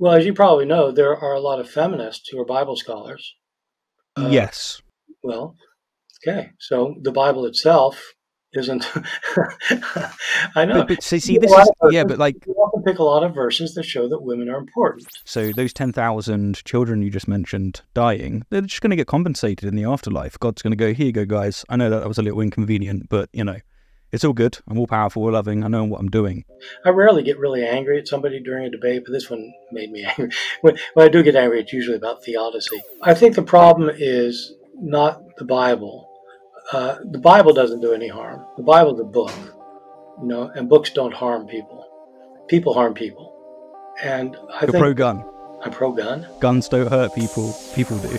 Well, as you probably know, there are a lot of feminists who are Bible scholars. Uh, yes. Well, okay. So the Bible itself isn't. I know. But, but see, see, this is yeah, but like you often pick a lot of verses that show that women are important. So those ten thousand children you just mentioned dying, they're just going to get compensated in the afterlife. God's going to go, here you go, guys. I know that, that was a little inconvenient, but you know, it's all good. I'm all powerful, all loving. I know what I'm doing. I rarely get really angry at somebody during a debate, but this one made me angry. When, when I do get angry, it's usually about theodicy. I think the problem is not the Bible uh, the Bible doesn't do any harm. The Bible's a book, you know, and books don't harm people. People harm people. And I You're think pro gun. I'm pro gun. Guns don't hurt people. People do.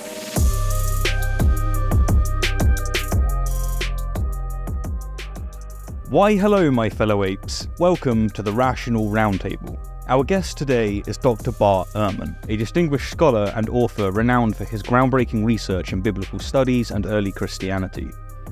Why, hello, my fellow apes. Welcome to the Rational Roundtable. Our guest today is Dr. Bart Ehrman, a distinguished scholar and author renowned for his groundbreaking research in biblical studies and early Christianity.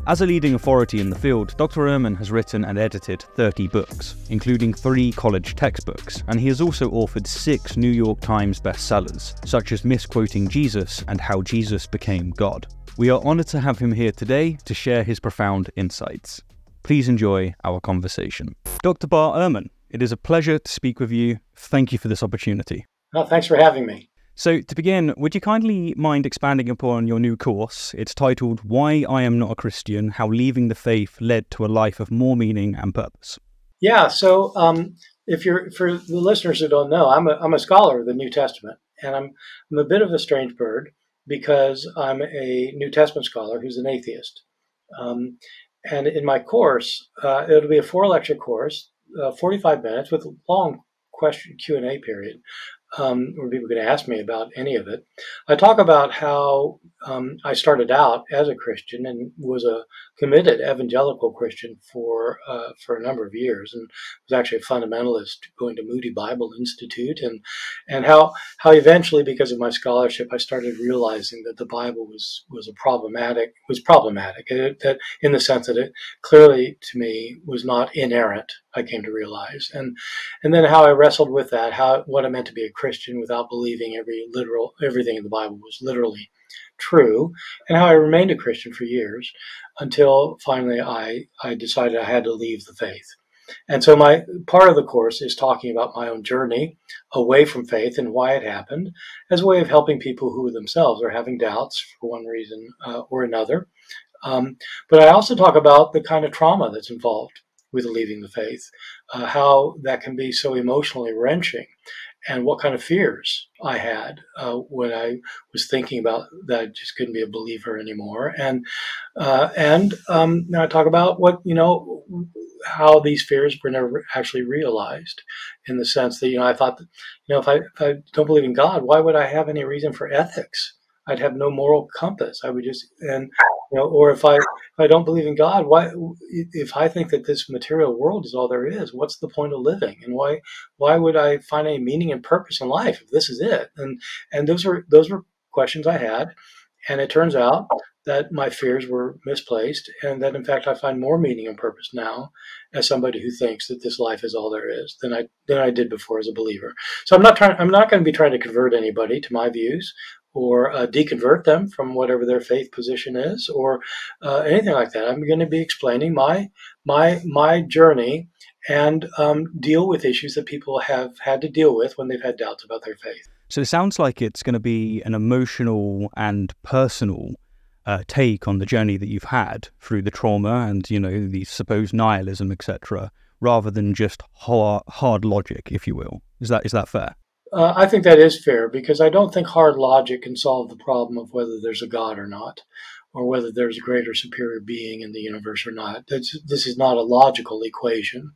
As a leading authority in the field, Dr. Ehrman has written and edited 30 books, including three college textbooks, and he has also authored six New York Times bestsellers, such as Misquoting Jesus and How Jesus Became God. We are honoured to have him here today to share his profound insights. Please enjoy our conversation. Dr. Bart Ehrman, it is a pleasure to speak with you. Thank you for this opportunity. Well, thanks for having me. So, to begin, would you kindly mind expanding upon your new course? It's titled Why I Am Not a Christian How Leaving the Faith Led to a Life of More Meaning and Purpose. Yeah, so um, if you're, for the listeners who don't know, I'm a, I'm a scholar of the New Testament, and I'm, I'm a bit of a strange bird because I'm a New Testament scholar who's an atheist. Um, and in my course, uh, it'll be a four lecture course, uh, 45 minutes with a long question Q&A period um, where people could ask me about any of it. I talk about how um, I started out as a Christian and was a committed evangelical Christian for uh, for a number of years, and was actually a fundamentalist going to Moody Bible Institute, and and how how eventually, because of my scholarship, I started realizing that the Bible was was a problematic was problematic it, that in the sense that it clearly to me was not inerrant. I came to realize, and and then how I wrestled with that, how what it meant to be a Christian without believing every literal everything in the Bible was literally true, and how I remained a Christian for years until finally I, I decided I had to leave the faith. And so my part of the course is talking about my own journey away from faith and why it happened as a way of helping people who themselves are having doubts for one reason uh, or another. Um, but I also talk about the kind of trauma that's involved with leaving the faith, uh, how that can be so emotionally wrenching, and what kind of fears I had uh, when I was thinking about that I just couldn't be a believer anymore. And uh, and um, now I talk about what you know how these fears were never actually realized, in the sense that you know I thought that you know if I if I don't believe in God, why would I have any reason for ethics? I'd have no moral compass. I would just and you know, or if I if I don't believe in God, why if I think that this material world is all there is, what's the point of living? And why why would I find any meaning and purpose in life if this is it? And and those were those were questions I had, and it turns out that my fears were misplaced, and that in fact I find more meaning and purpose now as somebody who thinks that this life is all there is than I than I did before as a believer. So I'm not trying. I'm not going to be trying to convert anybody to my views or uh, deconvert them from whatever their faith position is, or uh, anything like that. I'm going to be explaining my my my journey and um, deal with issues that people have had to deal with when they've had doubts about their faith. So it sounds like it's going to be an emotional and personal uh, take on the journey that you've had through the trauma and you know the supposed nihilism, etc., rather than just hard, hard logic, if you will. Is that is that fair? Uh, I think that is fair because I don't think hard logic can solve the problem of whether there's a God or not, or whether there's a greater superior being in the universe or not. That's, this is not a logical equation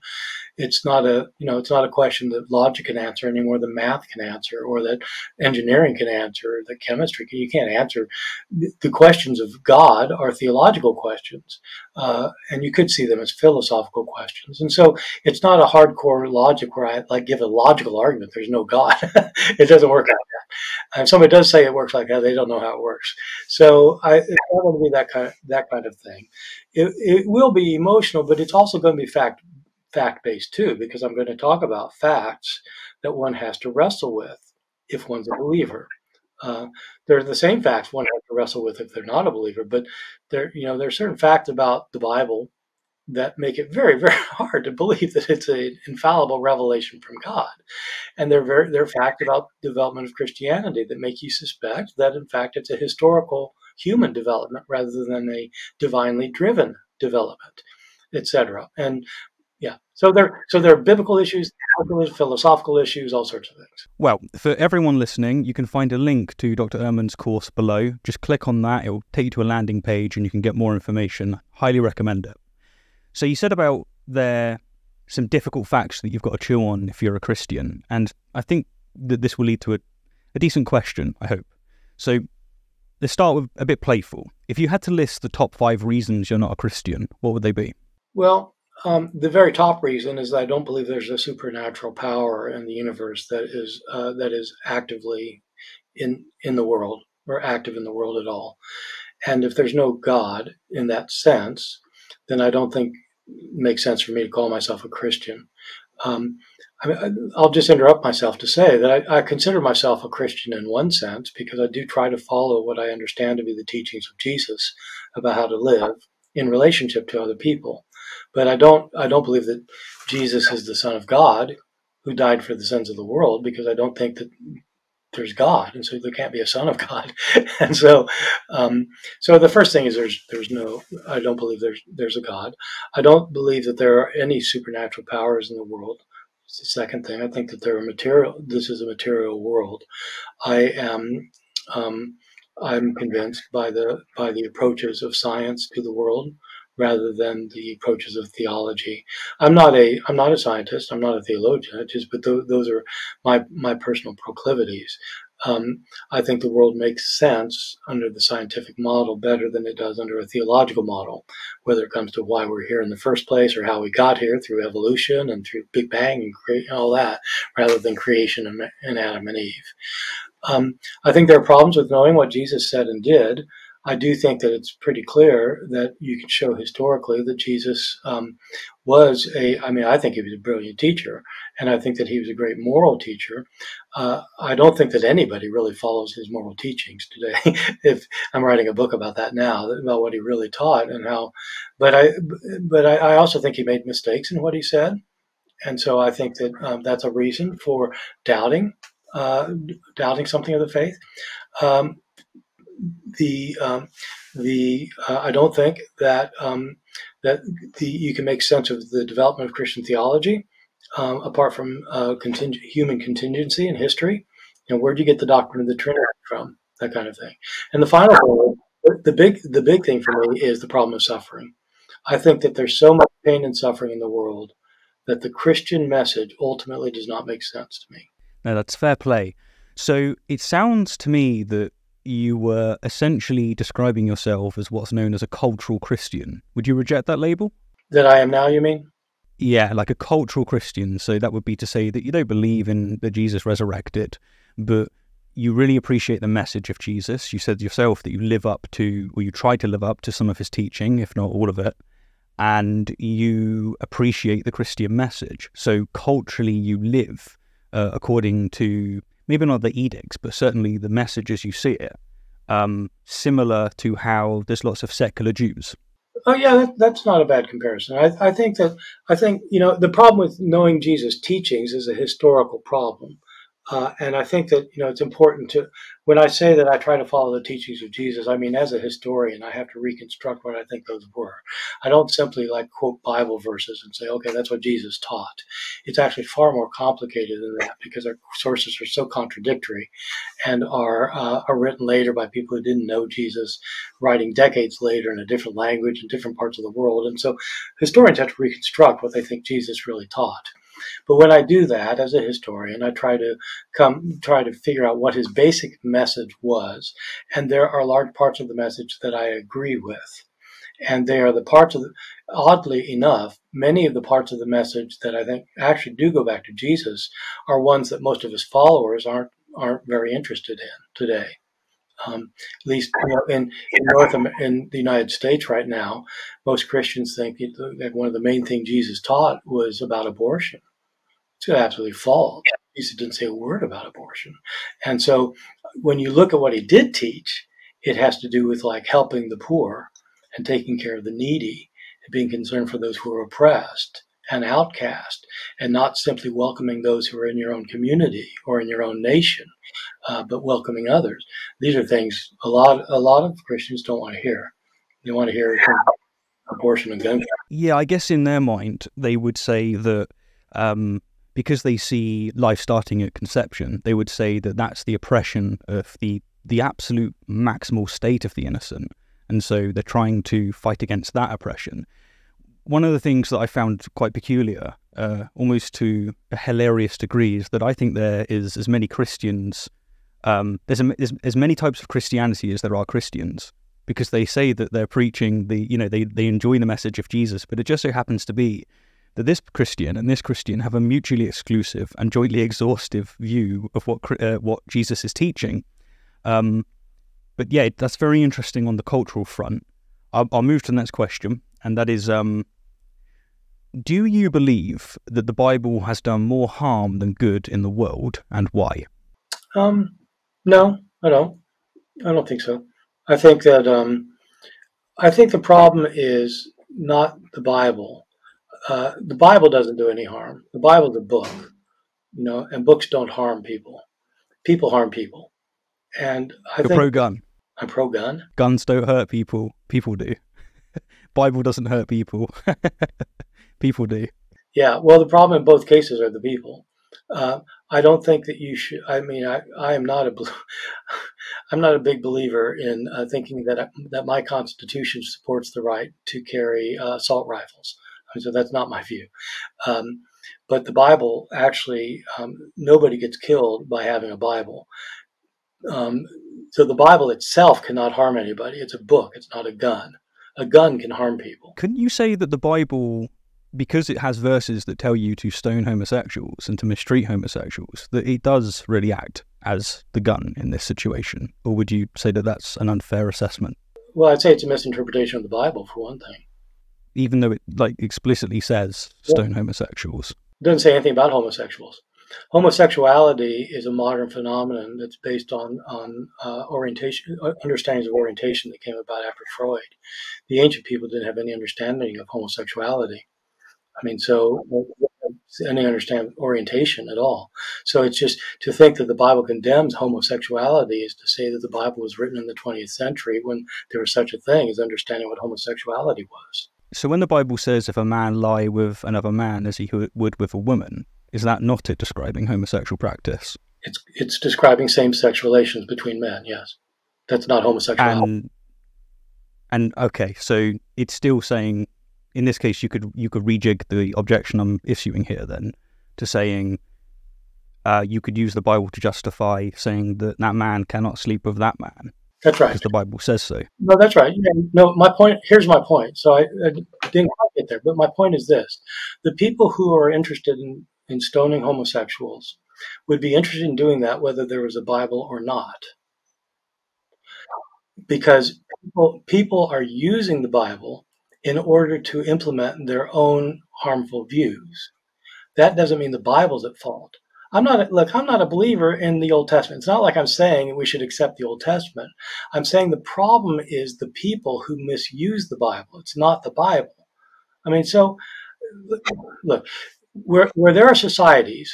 it's not a you know it's not a question that logic can answer any more than math can answer or that engineering can answer that chemistry can you can't answer. The questions of god are theological questions uh, and you could see them as philosophical questions. And so it's not a hardcore logic where i like give a logical argument there's no god. It doesn't work like that. And somebody does say it works like that they don't know how it works. So I, it's not going to be that kind of, that kind of thing. It, it will be emotional but it's also going to be fact fact based too, because I'm going to talk about facts that one has to wrestle with if one's a believer. Uh, they're the same facts one has to wrestle with if they're not a believer, but there, you know, there are certain facts about the Bible that make it very, very hard to believe that it's an infallible revelation from God. And they're very, they're fact about the development of Christianity that make you suspect that in fact it's a historical human development rather than a divinely driven development, etc. And yeah, so there, so there are biblical issues, philosophical issues, all sorts of things. Well, for everyone listening, you can find a link to Dr. Ehrman's course below. Just click on that; it will take you to a landing page, and you can get more information. Highly recommend it. So you said about there some difficult facts that you've got to chew on if you're a Christian, and I think that this will lead to a, a decent question. I hope. So let's start with a bit playful. If you had to list the top five reasons you're not a Christian, what would they be? Well, um, the very top reason is that I don't believe there's a supernatural power in the universe that is uh, that is actively in in the world or active in the world at all. And if there's no God in that sense, then I don't think it makes sense for me to call myself a Christian. Um, I mean, I'll just interrupt myself to say that I, I, consider myself a Christian in one sense because I do try to follow what I understand to be the teachings of Jesus about how to live in relationship to other people. But I don't I don't believe that Jesus is the Son of God who died for the sins of the world because I don't think that there's God, and so there can't be a son of God. and so, um, so the first thing is there's there's no. I don't believe there's there's a God. I don't believe that there are any supernatural powers in the world. It's the second thing. I think that there are material. This is a material world. I am. Um, I'm convinced by the by the approaches of science to the world rather than the approaches of theology. I'm not a I'm not a scientist. I'm not a theologian. Just but th- those are my my personal proclivities. Um, I think the world makes sense under the scientific model better than it does under a theological model, whether it comes to why we're here in the first place or how we got here through evolution and through Big Bang and cre- all that, rather than creation and, and Adam and Eve. Um, I think there are problems with knowing what Jesus said and did. I do think that it's pretty clear that you can show historically that Jesus um, was a, I mean, I think he was a brilliant teacher, and I think that he was a great moral teacher. Uh, I don't think that anybody really follows his moral teachings today. if I'm writing a book about that now, about what he really taught and how, but I, but I, I also think he made mistakes in what he said. And so I think that um, that's a reason for doubting, uh, doubting something of the faith. Um, the um, the uh, I don't think that um, that the, you can make sense of the development of Christian theology um, apart from uh, conting- human contingency and history. You know, where do you get the doctrine of the Trinity from? That kind of thing. And the final the big the big thing for me is the problem of suffering. I think that there's so much pain and suffering in the world that the Christian message ultimately does not make sense to me. No, that's fair play. So it sounds to me that you were essentially describing yourself as what's known as a cultural Christian. Would you reject that label? That I am now, you mean? Yeah, like a cultural Christian. So that would be to say that you don't believe in that Jesus resurrected, but you really appreciate the message of Jesus. You said yourself that you live up to, or you try to live up to some of his teaching, if not all of it, and you appreciate the Christian message. So culturally, you live uh, according to maybe not the edicts, but certainly the message as you see it, um, similar to how there's lots of secular Jews. Oh yeah, that, that's not a bad comparison. I, I, think that I think you know the problem with knowing Jesus' teachings is a historical problem. Uh, and I think that you know it's important to when I say that I try to follow the teachings of Jesus, I mean as a historian, I have to reconstruct what I think those were. I don't simply like quote Bible verses and say, okay, that's what Jesus taught. It's actually far more complicated than that because our sources are so contradictory, and are uh, are written later by people who didn't know Jesus, writing decades later in a different language in different parts of the world, and so historians have to reconstruct what they think Jesus really taught. But when I do that as a historian, I try to come try to figure out what his basic message was, and there are large parts of the message that I agree with. And they are the parts of the, oddly enough, many of the parts of the message that I think actually do go back to Jesus are ones that most of his followers aren't aren't very interested in today. Um, at least you know, in, in North in the United States right now, most Christians think that one of the main things Jesus taught was about abortion. It's absolutely false. Jesus didn't say a word about abortion. And so when you look at what he did teach, it has to do with like helping the poor and taking care of the needy and being concerned for those who are oppressed and outcast and not simply welcoming those who are in your own community or in your own nation, uh, but welcoming others. These are things a lot, a lot of Christians don't want to hear. They want to hear abortion and gun. Yeah, I guess in their mind, they would say that um, because they see life starting at conception, they would say that that's the oppression of the the absolute maximal state of the innocent, and so they're trying to fight against that oppression. One of the things that I found quite peculiar, uh, almost to a hilarious degree, is that I think there is as many Christians. Um, there's, a, there's as many types of Christianity as there are Christians because they say that they're preaching the you know they they enjoy the message of Jesus, but it just so happens to be that this Christian and this Christian have a mutually exclusive and jointly exhaustive view of what uh, what Jesus is teaching. Um, but yeah, that's very interesting on the cultural front. I'll, I'll move to the next question, and that is: um, Do you believe that the Bible has done more harm than good in the world, and why? Um, no, I don't. I don't think so. I think that um, I think the problem is not the Bible. Uh, the Bible doesn't do any harm. The Bible's a book, you know, and books don't harm people. People harm people, and I You're think pro gun. I'm pro gun. Guns don't hurt people. People do. Bible doesn't hurt people. people do. Yeah. Well, the problem in both cases are the people. Uh, I don't think that you should. I mean, I, I am not a, I'm not a big believer in uh, thinking that that my Constitution supports the right to carry uh, assault rifles. So that's not my view. Um, but the Bible actually, um, nobody gets killed by having a Bible. Um, so the Bible itself cannot harm anybody. It's a book. It's not a gun. A gun can harm people. Couldn't you say that the Bible because it has verses that tell you to stone homosexuals and to mistreat homosexuals, that it does really act as the gun in this situation? Or would you say that that's an unfair assessment? Well, I'd say it's a misinterpretation of the Bible, for one thing. Even though it like explicitly says stone yeah. homosexuals. It doesn't say anything about homosexuals. Homosexuality is a modern phenomenon that's based on on uh, orientation, uh, understandings of orientation that came about after Freud. The ancient people didn't have any understanding of homosexuality. I mean, so any understand orientation at all. So it's just to think that the Bible condemns homosexuality is to say that the Bible was written in the 20th century when there was such a thing as understanding what homosexuality was. So when the Bible says if a man lie with another man as he would with a woman, is that not it describing homosexual practice? It's it's describing same-sex relations between men. Yes, that's not homosexuality. And, and okay, so it's still saying in this case, you could you could rejig the objection I'm issuing here then to saying uh, you could use the Bible to justify saying that that man cannot sleep with that man. That's right. Because the Bible says so. No, that's right. No, my point. Here's my point. So I, I didn't quite get there, but my point is this: the people who are interested in in stoning homosexuals would be interested in doing that whether there was a Bible or not, because people people are using the Bible in order to implement their own harmful views. That doesn't mean the Bible's at fault. I'm not look, I'm not a believer in the Old Testament. It's not like I'm saying we should accept the Old Testament. I'm saying the problem is the people who misuse the Bible. It's not the Bible. I mean, so look, where where there are societies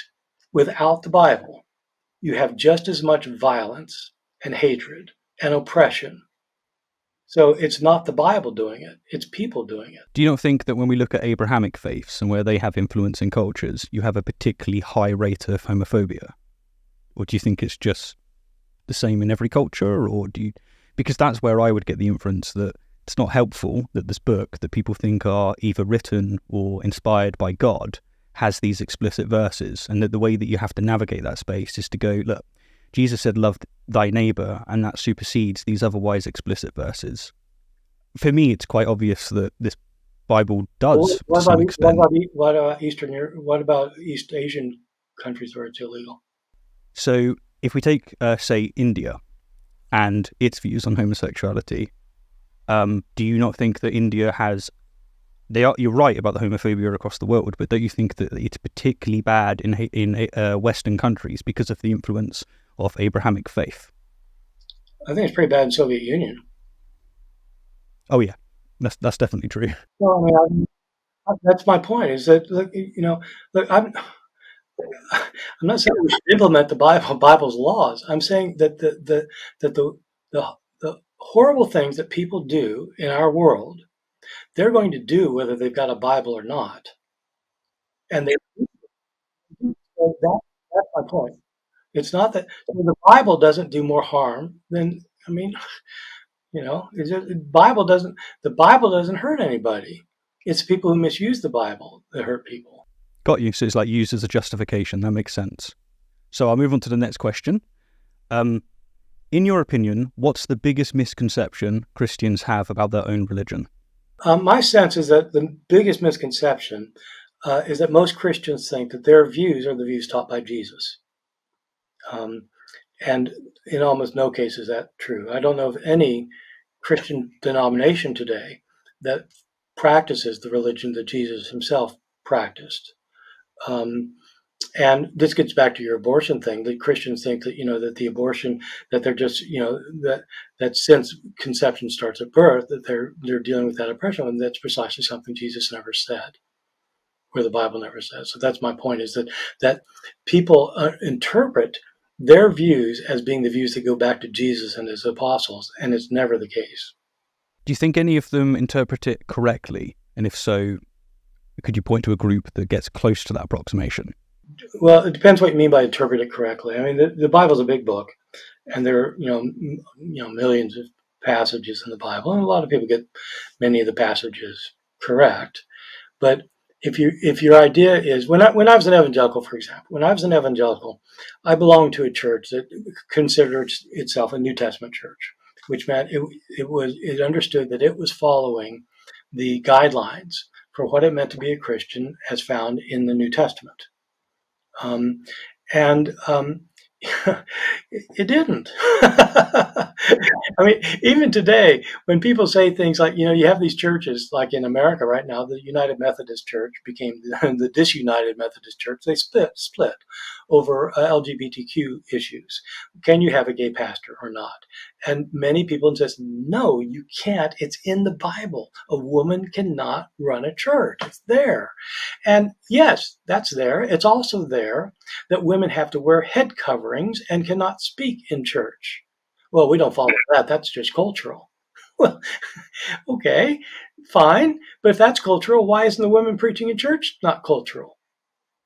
without the Bible, you have just as much violence and hatred and oppression so it's not the Bible doing it, it's people doing it. Do you not think that when we look at Abrahamic faiths and where they have influence in cultures, you have a particularly high rate of homophobia? Or do you think it's just the same in every culture? Or do you. Because that's where I would get the inference that it's not helpful that this book that people think are either written or inspired by God has these explicit verses, and that the way that you have to navigate that space is to go, look, Jesus said, Love thy neighbor, and that supersedes these otherwise explicit verses. For me, it's quite obvious that this Bible does what, to some about, extent. What about, what about Eastern Europe? What about East Asian countries where it's illegal? So, if we take, uh, say, India and its views on homosexuality, um, do you not think that India has they are. You're right about the homophobia across the world, but don't you think that it's particularly bad in in uh, Western countries because of the influence of Abrahamic faith? I think it's pretty bad in Soviet Union. Oh yeah, that's that's definitely true. Well, I mean, I, that's my point. Is that look, you know, look, I'm. I'm not saying we should implement the Bible, Bible's laws. I'm saying that the, the that the, the the horrible things that people do in our world, they're going to do whether they've got a Bible or not, and they. So that, that's my point. It's not that the Bible doesn't do more harm than I mean, you know, the Bible doesn't the Bible doesn't hurt anybody. It's people who misuse the Bible that hurt people. Got you. So it's like used as a justification. That makes sense. So I'll move on to the next question. Um, in your opinion, what's the biggest misconception Christians have about their own religion? Um, my sense is that the biggest misconception uh, is that most Christians think that their views are the views taught by Jesus. Um, and in almost no case is that true. I don't know of any Christian denomination today that practices the religion that Jesus himself practiced. Um, and this gets back to your abortion thing. that Christians think that you know that the abortion that they're just you know that that since conception starts at birth that they're they're dealing with that oppression, and that's precisely something Jesus never said, or the Bible never says. So that's my point: is that that people uh, interpret their views as being the views that go back to Jesus and his apostles, and it's never the case. Do you think any of them interpret it correctly? And if so, could you point to a group that gets close to that approximation? Well, it depends what you mean by interpret it correctly. I mean, the, the Bible's a big book, and there are you know m- you know millions of passages in the Bible, and a lot of people get many of the passages correct. But if you if your idea is when I when I was an evangelical, for example, when I was an evangelical, I belonged to a church that considered itself a New Testament church, which meant it it was it understood that it was following the guidelines for what it meant to be a Christian as found in the New Testament. Um, and um, it didn't. I mean, even today, when people say things like, you know, you have these churches, like in America right now, the United Methodist Church became the, the disunited Methodist Church. They split split over uh, LGBTQ issues. Can you have a gay pastor or not? And many people insist, no, you can't. It's in the Bible. A woman cannot run a church. It's there. And yes, that's there. It's also there that women have to wear head coverings and cannot speak in church. Well, we don't follow that. That's just cultural. Well, okay, fine. But if that's cultural, why isn't the women preaching in church not cultural?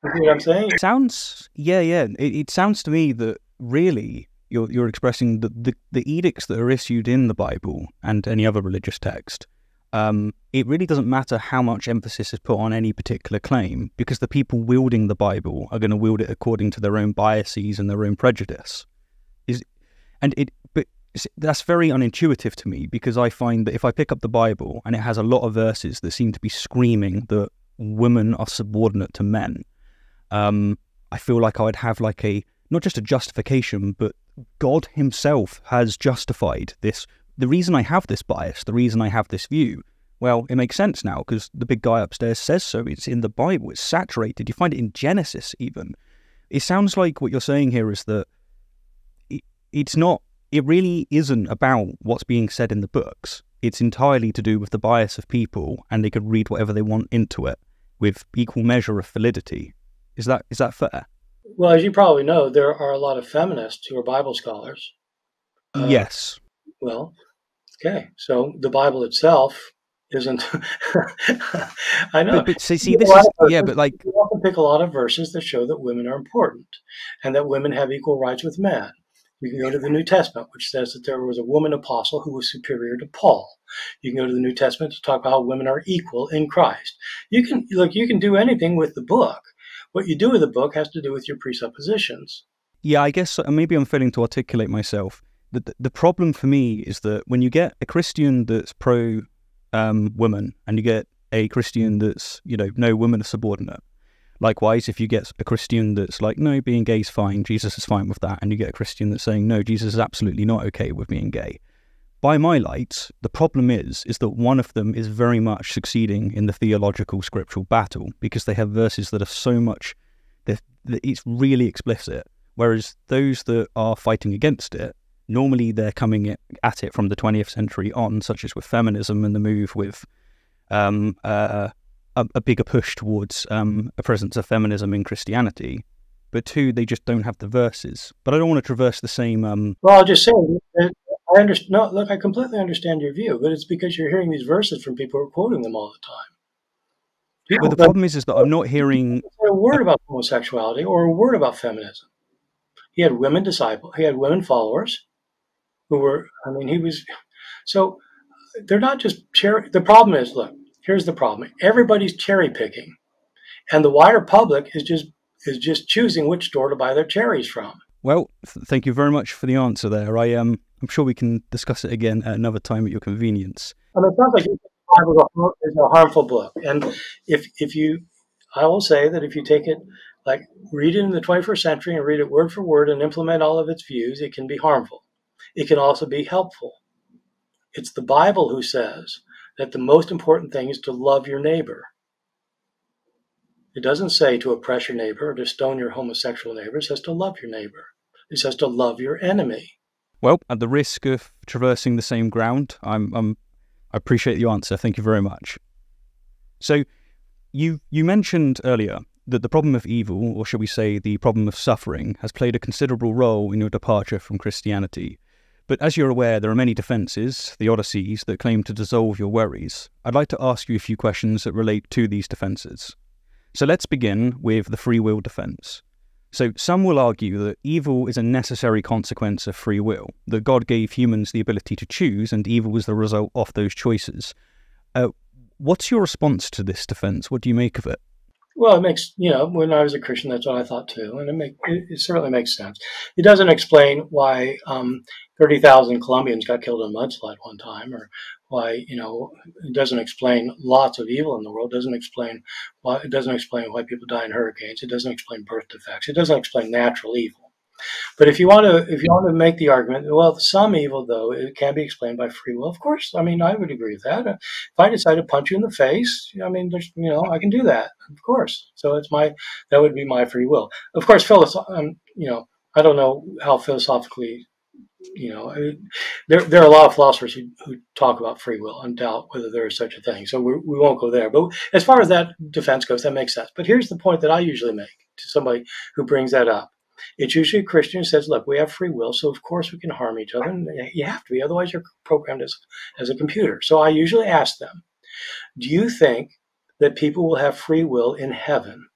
You know what I'm saying? sounds, yeah, yeah. It, it sounds to me that really you're you're expressing the, the, the edicts that are issued in the Bible and any other religious text. Um, it really doesn't matter how much emphasis is put on any particular claim because the people wielding the Bible are going to wield it according to their own biases and their own prejudice. And it, but that's very unintuitive to me because I find that if I pick up the Bible and it has a lot of verses that seem to be screaming that women are subordinate to men, um, I feel like I would have like a not just a justification, but God Himself has justified this. The reason I have this bias, the reason I have this view, well, it makes sense now because the big guy upstairs says so. It's in the Bible, it's saturated. You find it in Genesis, even. It sounds like what you're saying here is that it's not, it really isn't about what's being said in the books. It's entirely to do with the bias of people, and they could read whatever they want into it with equal measure of validity. Is that is that fair? Well, as you probably know, there are a lot of feminists who are Bible scholars. Uh, yes. Well, okay. So the Bible itself isn't. I know. But, but see, see this is verses, yeah, but like you often pick a lot of verses that show that women are important and that women have equal rights with men. You can go to the New Testament, which says that there was a woman apostle who was superior to Paul. You can go to the New Testament to talk about how women are equal in Christ. You can look. You can do anything with the book. What you do with the book has to do with your presuppositions. Yeah, I guess maybe I'm failing to articulate myself. The, the problem for me is that when you get a Christian that's pro um, woman and you get a Christian that's, you know, no, women are subordinate. Likewise, if you get a Christian that's like, no, being gay is fine, Jesus is fine with that, and you get a Christian that's saying, no, Jesus is absolutely not okay with being gay, by my light, the problem is is that one of them is very much succeeding in the theological scriptural battle because they have verses that are so much that it's really explicit, whereas those that are fighting against it normally they're coming at it from the 20th century on, such as with feminism and the move with um, uh, a, a, bigger push towards um, a presence of feminism in Christianity. But two, they just don't have the verses. But I don't want to traverse the same. Um... Well, I'll just say, I understand. No, look, I completely understand your view, but it's because you're hearing these verses from people who are quoting them all the time. But the problem is, is that I'm not hearing a word about homosexuality or a word about feminism. He had women disciples. He had women followers who were, I mean, he was, so they're not just cherry. The problem is, look, here's the problem. Everybody's cherry picking, and the wider public is just is just choosing which store to buy their cherries from. Well, th- thank you very much for the answer there. I um, I'm sure we can discuss it again at another time at your convenience. Mean, it sounds like the Bible is a harmful book, and if if you, I will say that if you take it like read it in the 21st century and read it word for word and implement all of its views, it can be harmful. It can also be helpful. It's the Bible who says that the most important thing is to love your neighbor. It doesn't say to oppress your neighbor or to stone your homosexual neighbor. It says to love your neighbor. It says to love your enemy. Well, at the risk of traversing the same ground, I'm, I'm I appreciate the answer. Thank you very much. So, you you mentioned earlier that the problem of evil, or shall we say the problem of suffering, has played a considerable role in your departure from Christianity. But as you're aware, there are many defences, theodicies, that claim to dissolve your worries. I'd like to ask you a few questions that relate to these defences. So let's begin with the free will defence. So some will argue that evil is a necessary consequence of free will, that God gave humans the ability to choose, and evil was the result of those choices. Uh, what's your response to this defence? What do you make of it? Well, it makes you know when I was a Christian, that's what I thought too, and it make it, it certainly makes sense. It doesn't explain why um, thirty thousand Colombians got killed in a mudslide one time, or why you know it doesn't explain lots of evil in the world. It doesn't explain why it doesn't explain why people die in hurricanes. It doesn't explain birth defects. It doesn't explain natural evil. But if you want to, if you want to make the argument, well, some evil though it can be explained by free will. Of course, I mean, I would agree with that. If I decide to punch you in the face, I mean, there's, you know, I can do that. Of course. So it's my, that would be my free will. Of course, philosoph- um, you know, I don't know how philosophically you know, there, there are a lot of philosophers who, who talk about free will and doubt whether there is such a thing. So we, we won't go there. But as far as that defense goes, that makes sense. But here's the point that I usually make to somebody who brings that up. It's usually a Christian who says, look, we have free will, so of course we can harm each other. And you have to be, otherwise you're programmed as, as a computer. So I usually ask them, do you think that people will have free will in heaven?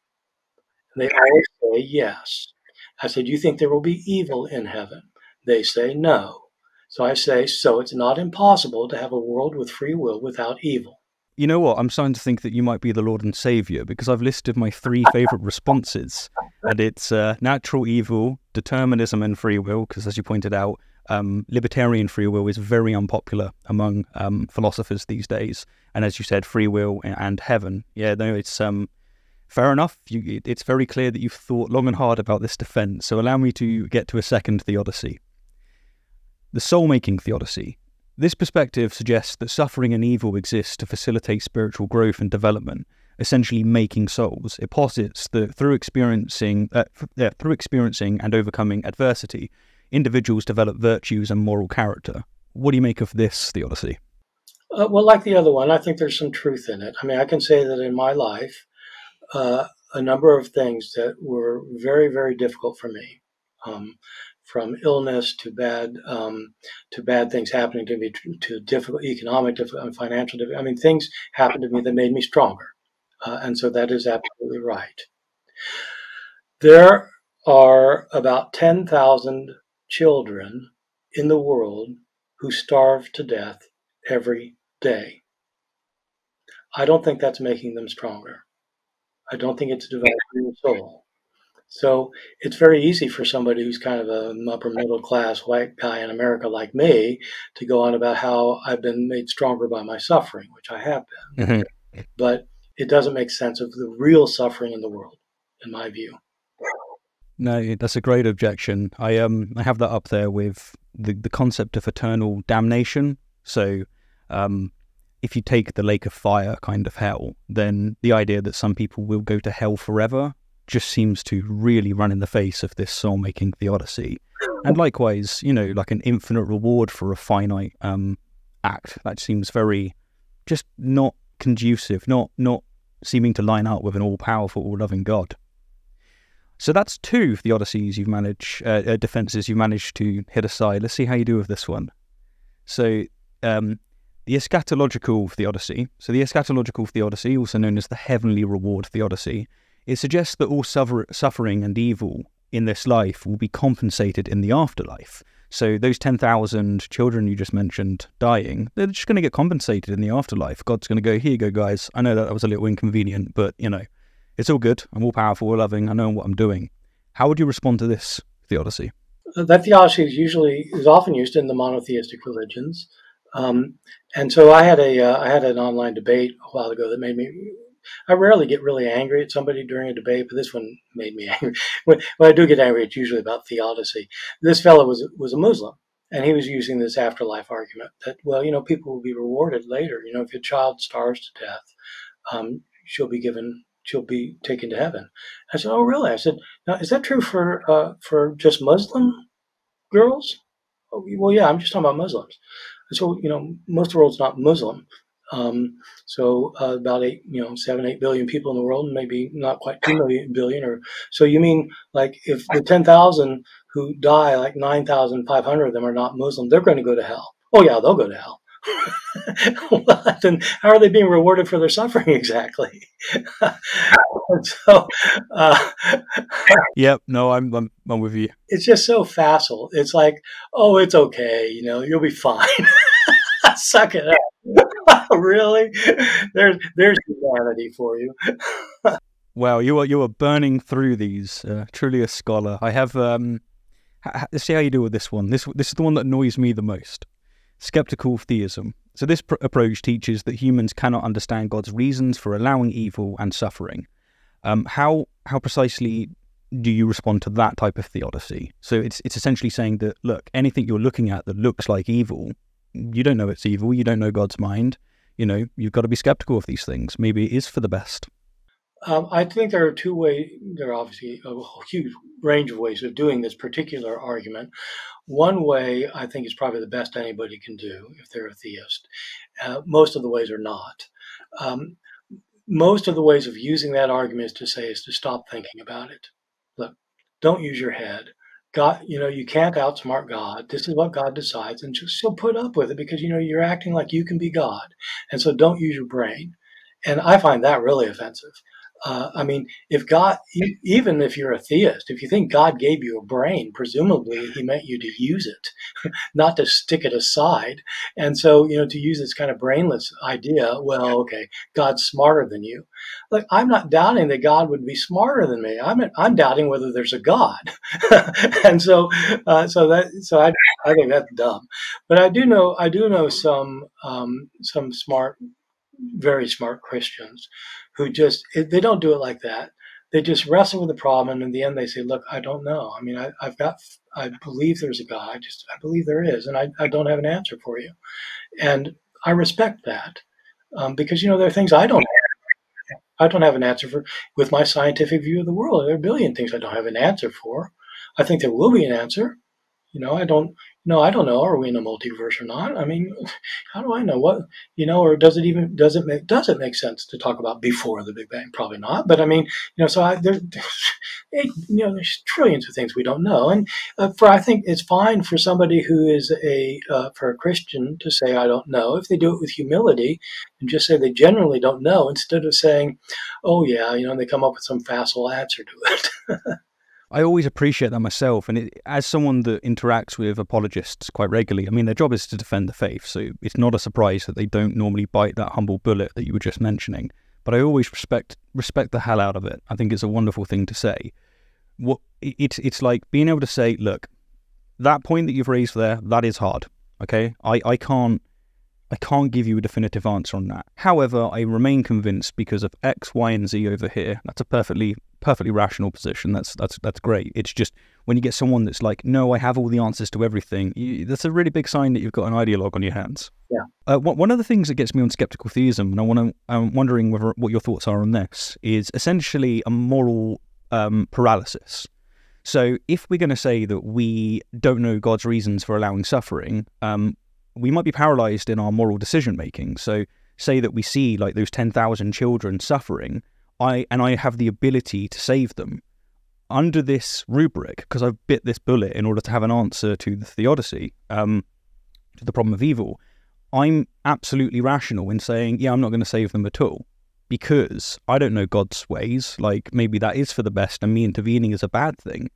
And they always say yes. I said, do you think there will be evil in heaven? They say no. So I say, so it's not impossible to have a world with free will without evil. You know what? I'm starting to think that you might be the Lord and Savior because I've listed my three favorite responses, and it's uh, natural evil, determinism, and free will. Because as you pointed out, um, libertarian free will is very unpopular among um, philosophers these days. And as you said, free will and heaven. Yeah, no, it's um, fair enough. You, it's very clear that you've thought long and hard about this defense. So allow me to get to a second theodicy. The soul making theodicy this perspective suggests that suffering and evil exist to facilitate spiritual growth and development, essentially making souls. It posits that through experiencing, uh, yeah, through experiencing and overcoming adversity, individuals develop virtues and moral character. What do you make of this theodicy? Uh, well, like the other one, I think there's some truth in it. I mean, I can say that in my life, uh, a number of things that were very, very difficult for me. Um, from illness to bad um, to bad things happening to me to, difficult economic difficult financial. I mean things happened to me that made me stronger, uh, and so that is absolutely right. There are about ten thousand children in the world who starve to death every day. I don't think that's making them stronger. I don't think it's developing their soul. So it's very easy for somebody who's kind of a upper middle class white guy in America like me to go on about how I've been made stronger by my suffering, which I have been. Mm-hmm. But it doesn't make sense of the real suffering in the world, in my view. No, that's a great objection. I um I have that up there with the the concept of eternal damnation. So, um, if you take the lake of fire kind of hell, then the idea that some people will go to hell forever just seems to really run in the face of this soul making theodicy. And likewise, you know, like an infinite reward for a finite um act. That seems very just not conducive, not not seeming to line up with an all powerful, all loving God. So that's two of the theodicies you've managed, uh, uh, defenses you've managed to hit aside. Let's see how you do with this one. So, um, the eschatological theodicy. So, the eschatological theodicy, also known as the heavenly reward theodicy, it suggests that all suffer- suffering and evil in this life will be compensated in the afterlife. So, those 10,000 children you just mentioned dying, they're just going to get compensated in the afterlife. God's going to go, here you go, guys. I know that, that was a little inconvenient, but you know, it's all good. I'm all powerful, all loving. I know what I'm doing. How would you respond to this theodicy? Uh, that theodicy is usually is often used in the monotheistic religions, um, and so I had a uh, I had an online debate a while ago that made me. I rarely get really angry at somebody during a debate, but this one made me angry. when, when I do get angry, it's usually about theodicy. This fellow was was a Muslim, and he was using this afterlife argument that well, you know, people will be rewarded later. You know, if your child starves to death, um, she'll be given she'll be taken to heaven. I said, oh, really? I said, now, is that true for uh, for just Muslim girls? Oh, well, yeah, I'm just talking about Muslims. So, you know, most of the world's not Muslim. Um, so uh, about eight, you know, seven, eight billion people in the world, maybe not quite two million billion. Or so you mean like if the ten thousand who die, like nine thousand five hundred of them are not Muslim, they're going to go to hell. Oh yeah, they'll go to hell. well, then how are they being rewarded for their suffering exactly? so, uh, yep, no, I'm, I'm, I'm with you. It's just so facile. It's like, oh, it's okay, you know, you'll be fine. Suck it up. Really? There's there's humanity for you. wow, you are you are burning through these. Uh, truly a scholar. I have um. Let's see how you do with this one. This this is the one that annoys me the most skeptical theism. So, this pr- approach teaches that humans cannot understand God's reasons for allowing evil and suffering. Um, how how precisely do you respond to that type of theodicy? So, it's it's essentially saying that look, anything you're looking at that looks like evil, you don't know it's evil. You don't know God's mind. You know, you've got to be skeptical of these things. Maybe it is for the best. Um, I think there are two ways. There are obviously a huge range of ways of doing this particular argument. One way I think is probably the best anybody can do if they're a theist. Uh, most of the ways are not. Um, most of the ways of using that argument is to say is to stop thinking about it. Look, don't use your head. God, you know, you can't outsmart God. This is what God decides, and just still put up with it because you know you're acting like you can be God, and so don't use your brain. And I find that really offensive. Uh, I mean, if God, even if you're a theist, if you think God gave you a brain, presumably He meant you to use it, not to stick it aside. And so, you know, to use this kind of brainless idea, well, okay, God's smarter than you. Look, I'm not doubting that God would be smarter than me. I'm I'm doubting whether there's a God. and so, uh, so that so I I think that's dumb. But I do know I do know some um, some smart, very smart Christians who just they don't do it like that. They just wrestle with the problem, and in the end, they say, "Look, I don't know. I mean, I, have got, I believe there's a God. I just, I believe there is, and I, I don't have an answer for you." And I respect that um, because you know there are things I don't. Have. I don't have an answer for with my scientific view of the world. There are a billion things I don't have an answer for. I think there will be an answer. You know, I don't no, I don't know. Are we in a multiverse or not? I mean, how do I know what you know? Or does it even does it make does it make sense to talk about before the Big Bang? Probably not. But I mean, you know, so I, there, you know, there's trillions of things we don't know, and uh, for I think it's fine for somebody who is a uh, for a Christian to say I don't know if they do it with humility and just say they generally don't know instead of saying, oh yeah, you know, and they come up with some facile answer to it. I always appreciate that myself. And it, as someone that interacts with apologists quite regularly, I mean, their job is to defend the faith. So it's not a surprise that they don't normally bite that humble bullet that you were just mentioning. But I always respect respect the hell out of it. I think it's a wonderful thing to say. What it's it's like being able to say, look, that point that you've raised there, that is hard. Okay, I I can't I can't give you a definitive answer on that. However, I remain convinced because of X, Y, and Z over here. That's a perfectly perfectly rational position. That's that's that's great. It's just when you get someone that's like, no, I have all the answers to everything. You, that's a really big sign that you've got an ideologue on your hands. Yeah. Uh, one of the things that gets me on skeptical theism, and I want to, I'm wondering whether, what your thoughts are on this, is essentially a moral um, paralysis. So if we're going to say that we don't know God's reasons for allowing suffering, um, we might be paralyzed in our moral decision making. So say that we see like those 10,000 children suffering, I and I have the ability to save them. Under this rubric, because I've bit this bullet in order to have an answer to the theodicy, um, to the problem of evil, I'm absolutely rational in saying, yeah, I'm not going to save them at all because I don't know God's ways. Like maybe that is for the best, and me intervening is a bad thing.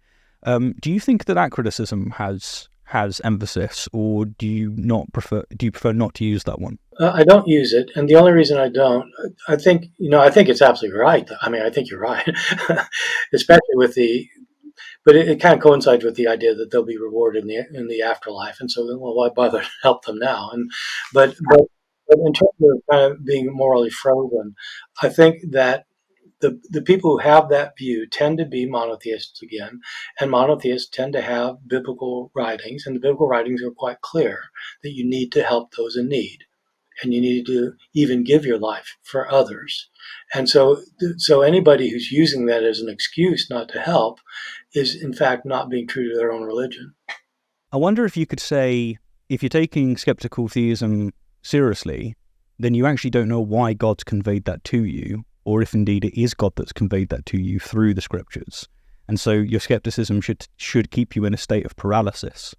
Um, do you think that that criticism has has emphasis, or do you not prefer? Do you prefer not to use that one? Uh, I don't use it, and the only reason I don't, I think you know, I think it's absolutely right. I mean, I think you're right, especially with the, but it, it, kind of coincides with the idea that they'll be rewarded in the in the afterlife, and so well, why bother to help them now? And but but, but in terms of kind of being morally frozen, I think that the, the people who have that view tend to be monotheists again, and monotheists tend to have biblical writings, and the biblical writings are quite clear that you need to help those in need, and you need to even give your life for others. And so, so anybody who's using that as an excuse not to help is in fact not being true to their own religion. I wonder if you could say, if you're taking skeptical theism seriously, then you actually don't know why God's conveyed that to you, or if indeed it is God that's conveyed that to you through the scriptures. And so your skepticism should should keep you in a state of paralysis.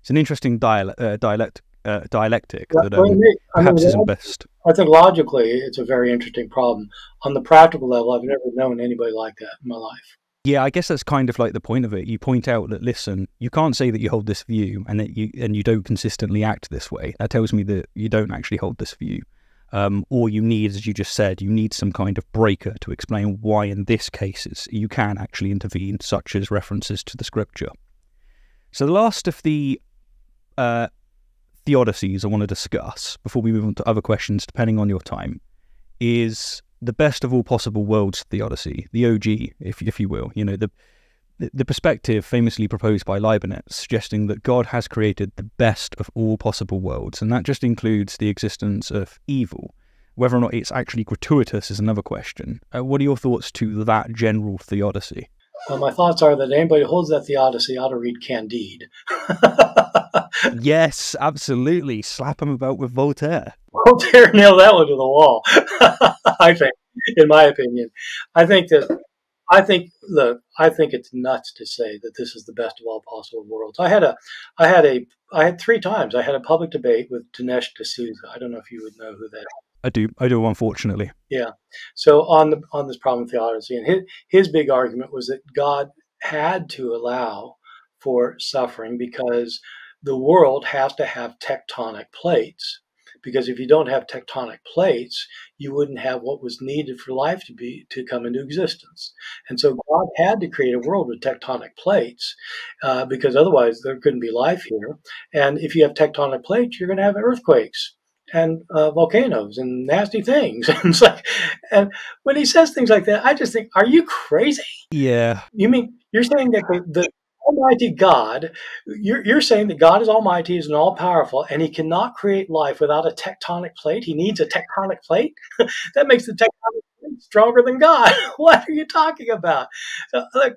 It's an interesting dialect, uh, dialect uh, dialectic yeah, that um, perhaps I mean, isn't best. I think logically it's a very interesting problem. On the practical level, I've never known anybody like that in my life. Yeah, I guess that's kind of like the point of it. You point out that listen, you can't say that you hold this view and that you and you don't consistently act this way. That tells me that you don't actually hold this view. Um, or you need, as you just said, you need some kind of breaker to explain why, in this case, you can actually intervene, such as references to the scripture. So, the last of the uh, theodicies I want to discuss before we move on to other questions, depending on your time, is the best of all possible worlds theodicy, the OG, if if you will. You know the the perspective famously proposed by Leibniz, suggesting that God has created the best of all possible worlds, and that just includes the existence of evil. Whether or not it's actually gratuitous is another question. Uh, what are your thoughts to that general theodicy? Well, my thoughts are that anybody who holds that theodicy ought to read Candide. yes, absolutely. Slap him about with Voltaire. Voltaire nailed that one to the wall. I think, in my opinion, I think that I think look, I think it's nuts to say that this is the best of all possible worlds. I had a, I had a, I had three times. I had a public debate with Dinesh D'Souza. I don't know if you would know who that. Is. I do. I do. Unfortunately. Yeah. So on the on this problem of theodicy, and his his big argument was that God had to allow for suffering because the world has to have tectonic plates because if you don't have tectonic plates, you wouldn't have what was needed for life to be to come into existence. And so God had to create a world with tectonic plates uh, because otherwise there couldn't be life here. And if you have tectonic plates, you're going to have earthquakes and uh, volcanoes and nasty things. and it's like, and when he says things like that, I just think, are you crazy? Yeah. You mean you're saying that the, the Almighty God, you're, you're saying that God is Almighty, is all powerful, and He cannot create life without a tectonic plate. He needs a tectonic plate. that makes the tectonic plate stronger than God. what are you talking about? So, look,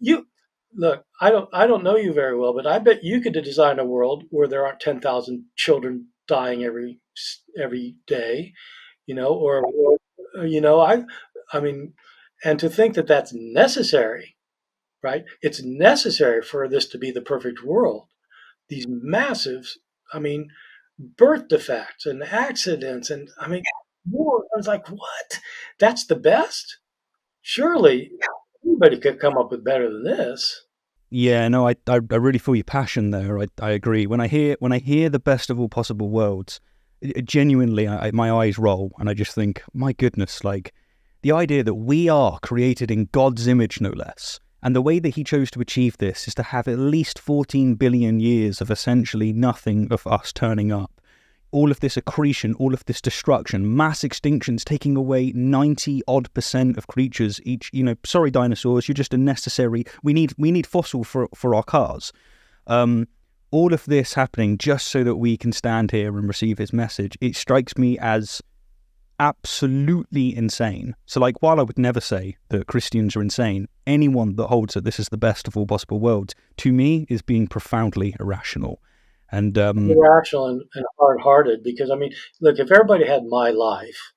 you look. I don't. I don't know you very well, but I bet you could design a world where there aren't ten thousand children dying every every day. You know, or you know, I. I mean, and to think that that's necessary right? It's necessary for this to be the perfect world. These massive, I mean, birth defects and accidents, and I mean, war. I was like, what? That's the best? Surely anybody could come up with better than this. Yeah, no, I, I, I really feel your passion there. I, I agree. When I hear when I hear the best of all possible worlds, it, genuinely, I, my eyes roll, and I just think, my goodness, like the idea that we are created in God's image, no less and the way that he chose to achieve this is to have at least 14 billion years of essentially nothing of us turning up. all of this accretion, all of this destruction, mass extinctions, taking away 90 odd percent of creatures each, you know, sorry, dinosaurs, you're just a necessary, we need, we need fossil for, for our cars. Um, all of this happening just so that we can stand here and receive his message, it strikes me as absolutely insane. So, like, while I would never say that Christians are insane, anyone that holds that this is the best of all possible worlds, to me, is being profoundly irrational. And um, irrational and, and hard-hearted because I mean, look, if everybody had my life,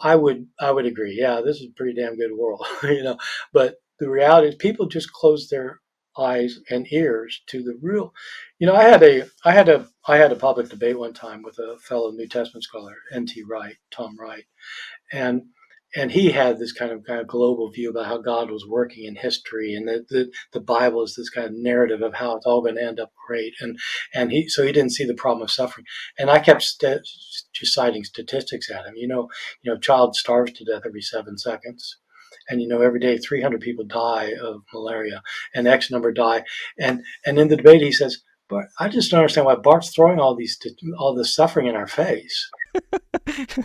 I would I would agree. Yeah, this is a pretty damn good world, you know. But the reality is, people just close their eyes and ears to the real. You know, I had a I had a I had a public debate one time with a fellow New Testament scholar, N.T. Wright, Tom Wright, and and he had this kind of kind of global view about how God was working in history, and that the, the Bible is this kind of narrative of how it's all going to end up great, and and he so he didn't see the problem of suffering, and I kept st- just citing statistics at him. You know, you know, child starves to death every seven seconds and you know every day 300 people die of malaria and x number die. And and in the debate he says but i just don't understand why bart's throwing all these all this suffering in our face.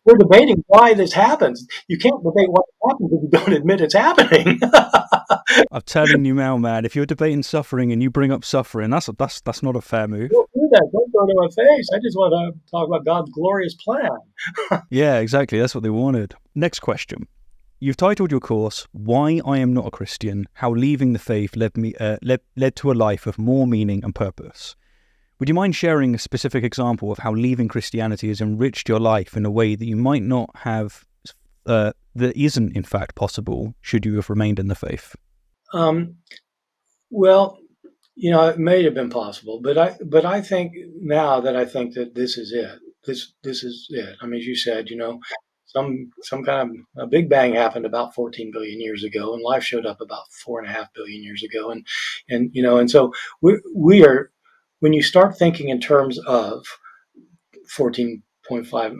We're debating why this happens. You can't debate what happens if you don't admit it's happening. I'm telling you now man if you're debating suffering and you bring up suffering that's a, that's that's not a fair move. Don't do that. Don't throw it in my face. I just want to talk about god's glorious plan. Yeah exactly. That's what they wanted. Next question You've titled your course "Why I Am Not a Christian: How Leaving the Faith Led me uh, led, led to a Life of More Meaning and Purpose." Would you mind sharing a specific example of how leaving Christianity has enriched your life in a way that you might not have, uh, that isn't in fact possible should you have remained in the faith? Um, well, you know, it may have been possible, but I, but I think now that I think that this is it. This, this is it. I mean, as you said, you know, some some kind of a big bang happened about 14 billion years ago, and life showed up about four and a half billion years ago, and and you know, and so we we are when you start thinking in terms of 14.5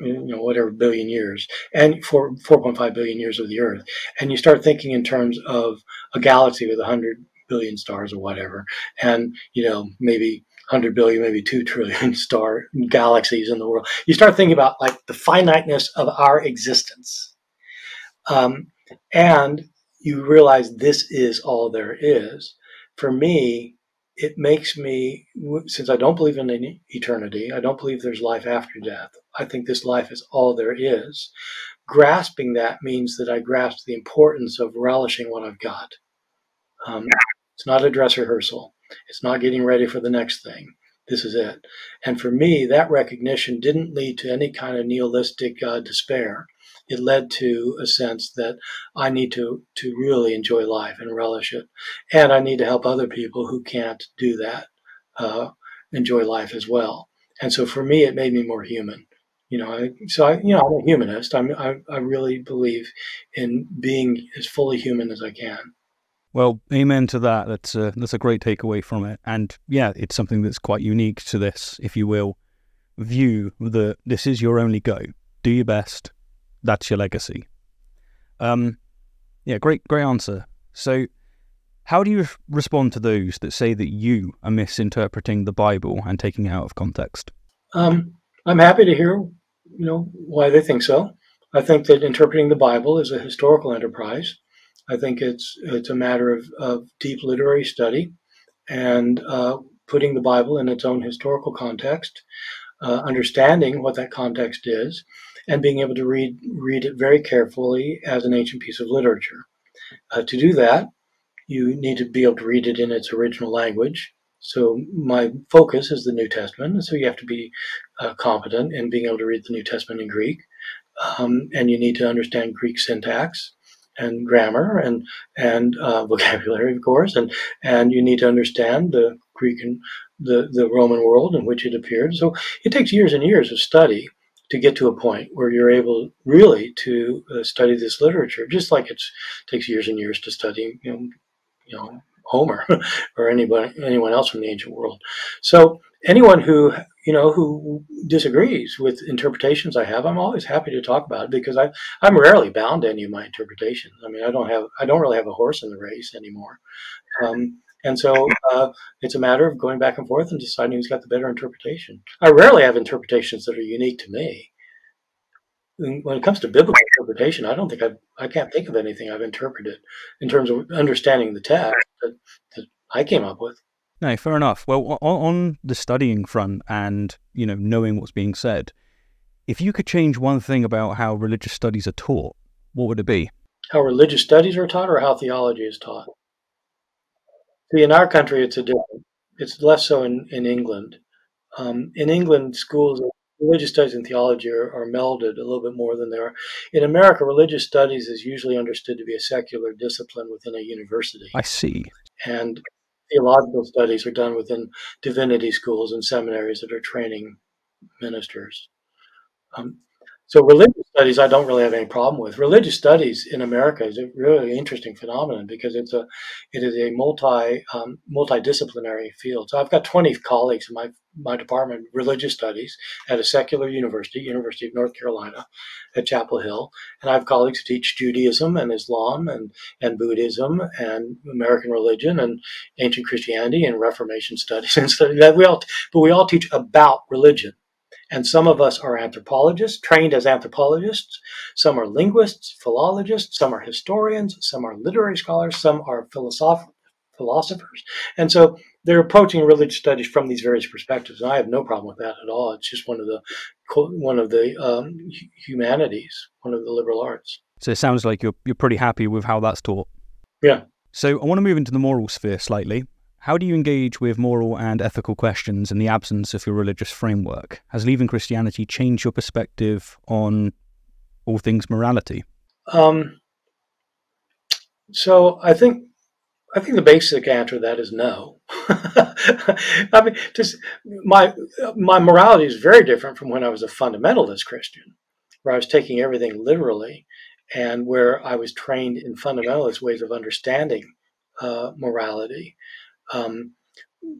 you know whatever billion years and for 4.5 billion years of the earth and you start thinking in terms of a galaxy with 100 billion stars or whatever and you know maybe 100 billion, maybe 2 trillion star galaxies in the world. You start thinking about like the finiteness of our existence. Um, and you realize this is all there is. For me, it makes me, since I don't believe in eternity, I don't believe there's life after death. I think this life is all there is. Grasping that means that I grasp the importance of relishing what I've got. Um, it's not a dress rehearsal. It's not getting ready for the next thing. This is it. And for me, that recognition didn't lead to any kind of nihilistic uh, despair. It led to a sense that I need to, to really enjoy life and relish it. And I need to help other people who can't do that uh, enjoy life as well. And so for me, it made me more human. You know, I, so I, you know, I'm a humanist. I'm, I, I really believe in being as fully human as I can. Well, amen to that. That's a, that's a great takeaway from it. And yeah, it's something that's quite unique to this, if you will, view that this is your only go. Do your best. That's your legacy. Um, yeah, great, great answer. So, how do you respond to those that say that you are misinterpreting the Bible and taking it out of context? Um, I'm happy to hear, you know, why they think so. I think that interpreting the Bible is a historical enterprise I think it's it's a matter of, of deep literary study and uh, putting the Bible in its own historical context, uh, understanding what that context is, and being able to read read it very carefully as an ancient piece of literature. Uh, to do that, you need to be able to read it in its original language. So my focus is the New Testament, so you have to be uh, competent in being able to read the New Testament in Greek, um, and you need to understand Greek syntax and grammar and and uh, vocabulary, of course, and and you need to understand the Greek and the the Roman world in which it appeared. So it takes years and years of study to get to a point where you're able really to uh, study this literature, just like it takes years and years to study, you know, you know Homer or anybody anyone else from the ancient world. So anyone who you know who disagrees with interpretations I have, I'm always happy to talk about it because I I'm rarely bound to any of my interpretations. I mean, I don't have I don't really have a horse in the race anymore. Um, And so uh, it's a matter of going back and forth and deciding who's got the better interpretation. I rarely have interpretations that are unique to me. When it comes to biblical interpretation, I don't think I've, I can't think of anything I've interpreted in terms of understanding the text that, that I came up with. No, fair enough. Well, on the studying front and you know knowing what's being said, if you could change one thing about how religious studies are taught, what would it be? How religious studies are taught, or how theology is taught? See, in our country, it's a different. It's less so in in England. Um, in England, schools religious studies and theology are, are, melded a little bit more than they are. In America, religious studies is usually understood to be a secular discipline within a university. I see. And theological studies are done within divinity schools and seminaries that are training ministers. Um, so religious studies, I don't really have any problem with. Religious studies in America is a really interesting phenomenon because it's a, it is a multi um, multidisciplinary field. So I've got 20 colleagues in my my department, religious studies, at a secular university, University of North Carolina, at Chapel Hill, and I have colleagues who teach Judaism and Islam and and Buddhism and American religion and ancient Christianity and Reformation studies and studies that we all, but we all teach about religion and some of us are anthropologists, trained as anthropologists. Some are linguists, philologists. Some are historians. Some are literary scholars. Some are philosoph- philosophers. And so they're approaching religious studies from these various perspectives. And I have no problem with that at all. It's just one of the one of the um, humanities, one of the liberal arts. So it sounds like you're you're pretty happy with how that's taught. Yeah. So I want to move into the moral sphere slightly. How do you engage with moral and ethical questions in the absence of your religious framework? Has leaving Christianity changed your perspective on all things morality? Um, so I think I think the basic answer to that is no. I mean, just my my morality is very different from when I was a fundamentalist Christian, where I was taking everything literally, and where I was trained in fundamentalist ways of understanding uh, morality um,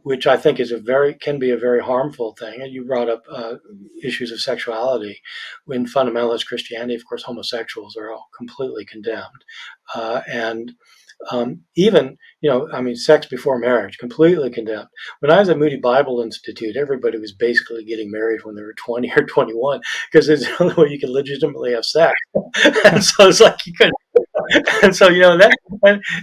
which I think is a very can be a very harmful thing. And you brought up uh, issues of sexuality. In fundamentalist Christianity, of course, homosexuals are all completely condemned, uh, and um, even you know, I mean, sex before marriage completely condemned. When I was at Moody Bible Institute, everybody was basically getting married when they were twenty or twenty-one because it's the only way you can legitimately have sex. and so it's like you could. And so you know that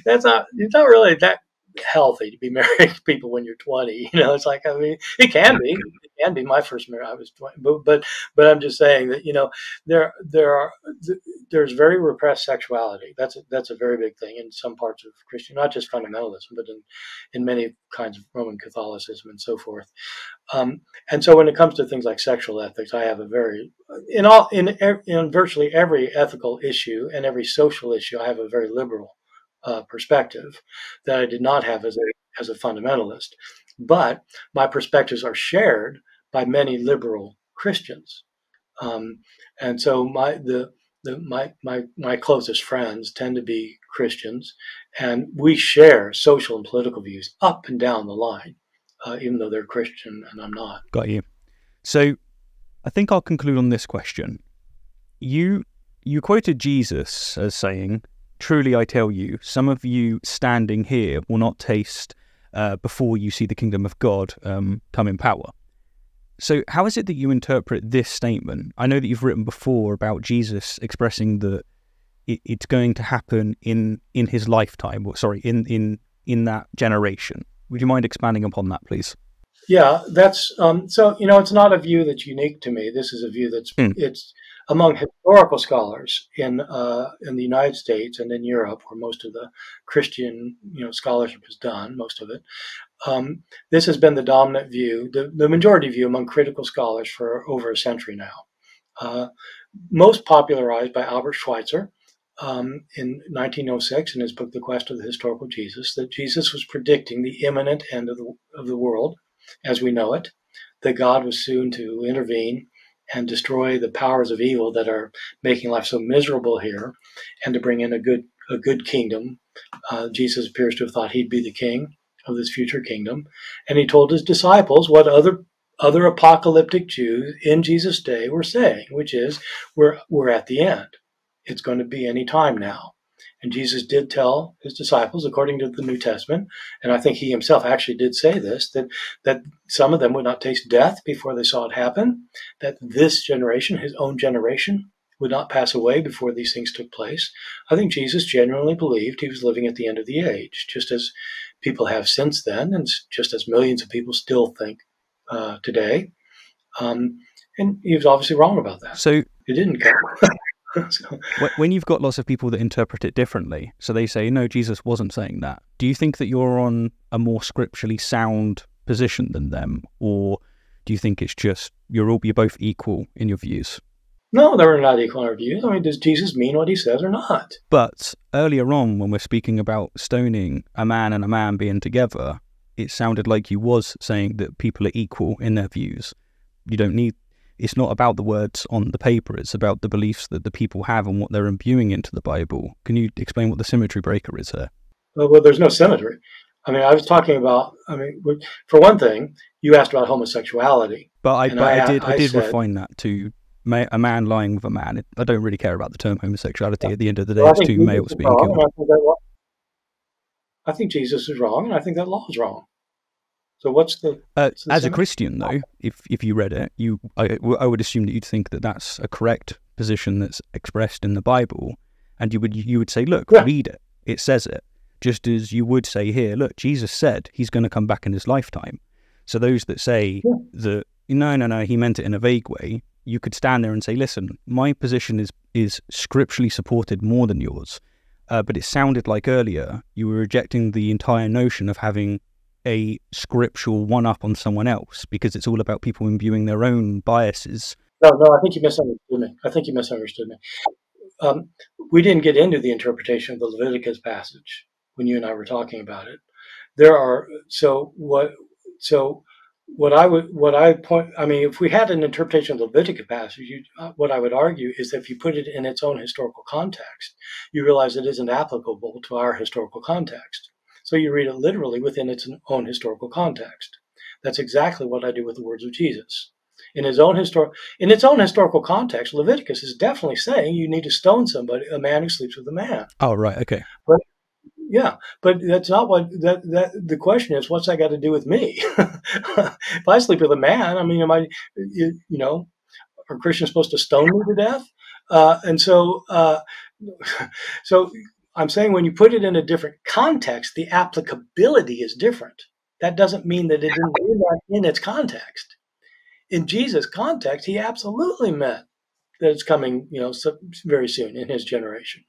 that's not it's not really that healthy to be marrying people when you're 20. You know, it's like I mean, it can be, it can be. My first marriage, I was 20, but but but I'm just saying that you know there there are there's very repressed sexuality. That's a, that's a very big thing in some parts of Christian, not just fundamentalism, but in in many kinds of Roman Catholicism and so forth. Um, and so when it comes to things like sexual ethics, I have a very in all in in virtually every ethical issue and every social issue, I have a very liberal uh, perspective that I did not have as a as a fundamentalist. But my perspectives are shared by many liberal Christians, um, and so my the the, my, my, my closest friends tend to be Christians, and we share social and political views up and down the line, uh, even though they're Christian and I'm not. Got you. So I think I'll conclude on this question. You you quoted Jesus as saying, Truly, I tell you, some of you standing here will not taste uh, before you see the kingdom of God um, come in power. So, how is it that you interpret this statement? I know that you've written before about Jesus expressing that it, it's going to happen in in his lifetime, or sorry, in in in that generation. Would you mind expanding upon that, please? Yeah, that's um, so. You know, it's not a view that's unique to me. This is a view that's mm. it's among historical scholars in uh, in the United States and in Europe, where most of the Christian you know scholarship is done, most of it. Um, this has been the dominant view, the, the majority view among critical scholars for over a century now. Uh, most popularized by Albert Schweitzer um, in 1906 in his book *The Quest of the Historical Jesus*, that Jesus was predicting the imminent end of the of the world as we know it, that God was soon to intervene and destroy the powers of evil that are making life so miserable here, and to bring in a good a good kingdom. Uh, Jesus appears to have thought he'd be the king of this future kingdom, and he told his disciples what other other apocalyptic Jews in Jesus' day were saying, which is we're we're at the end. It's going to be any time now. And Jesus did tell his disciples, according to the New Testament, and I think he himself actually did say this, that, that some of them would not taste death before they saw it happen, that this generation, his own generation, would not pass away before these things took place. I think Jesus genuinely believed he was living at the end of the age, just as people have since then, and just as millions of people still think uh, today. Um, and he was obviously wrong about that. So it didn't come. so. When you've got lots of people that interpret it differently, so they say, no, Jesus wasn't saying that. Do you think that you're on a more scripturally sound position than them, or do you think it's just you're all you're both equal in your views? No, they were not equal in our views. I mean, does Jesus mean what he says or not? But earlier on, when we're speaking about stoning a man and a man being together, it sounded like you was saying that people are equal in their views. You don't need. It's not about the words on the paper. It's about the beliefs that the people have and what they're imbuing into the Bible. Can you explain what the symmetry breaker is here? Well, oh, well there's no symmetry. I mean, I was talking about. I mean, for one thing, you asked about homosexuality. But I, but I, I did, I, I did said, refine that to a man lying with a man. I don't really care about the term homosexuality. Yeah. At the end of the day, well, it's two males being killed. I think, I think, Jesus is wrong, and I think that law is wrong. So what's the? Uh, the as a Christian, though, if if you read it, you I, I would assume that you'd think that that's a correct position that's expressed in the Bible, and you would you would say, look, yeah. read it. It says it. Just as you would say here, look, Jesus said he's going to come back in his lifetime. So those that say yeah. that no, no, no, he meant it in a vague way, you could stand there and say, listen, my position is is scripturally supported more than yours. Uh, but it sounded like earlier you were rejecting the entire notion of having a scriptural one up on someone else because it's all about people imbuing their own biases. No, no, I think you misunderstood me. I think you misunderstood me. Um, we didn't get into the interpretation of the Leviticus passage when you and I were talking about it. There are so what so what I would, what I point, I mean, if we had an interpretation of the Leviticus passage, you, uh, what I would argue is that if you put it in its own historical context, you realize it isn't applicable to our historical context. So you read it literally within its own historical context. That's exactly what I do with the words of Jesus. In his own histor- in its own historical context, Leviticus is definitely saying you need to stone somebody, a man who sleeps with a man. Oh, right, okay. But yeah, but that's not what that that the question is. What's that got to do with me? if I sleep with a man, I mean, am I, you, you know, are Christians supposed to stone me to death? Uh, and so, uh, so I'm saying when you put it in a different context, the applicability is different. That doesn't mean that it didn't mean that in its context. In Jesus' context, he absolutely meant that it's coming, you know, so very soon in his generation.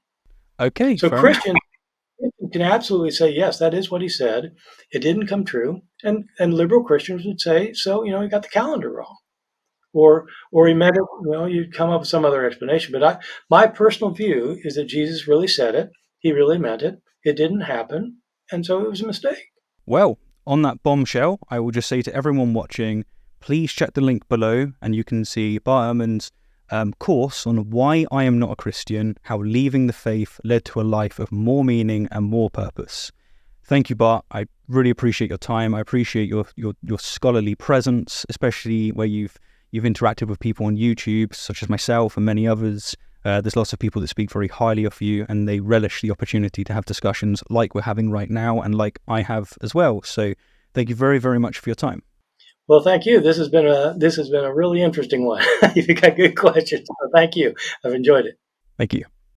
Okay. So Christians can absolutely say, yes, that is what he said. It didn't come true. And and liberal Christians would say, so, you know, he got the calendar wrong. Or or he meant it, well, you'd come up with some other explanation. But I my personal view is that Jesus really said it. He really meant it. It didn't happen. And so it was a mistake. Well, on that bombshell, I will just say to everyone watching, please check the link below and you can see Bart um, course on why I am not a Christian, how leaving the faith led to a life of more meaning and more purpose. Thank you, Bart. I really appreciate your time. I appreciate your, your, your scholarly presence, especially where you've you've interacted with people on YouTube, such as myself and many others. Uh, there's lots of people that speak very highly of you, and they relish the opportunity to have discussions like we're having right now, and like I have as well. So, thank you very, very much for your time. Well, thank you. This has been a this has been a really interesting one. You've got good questions. So thank you. I've enjoyed it. Thank you.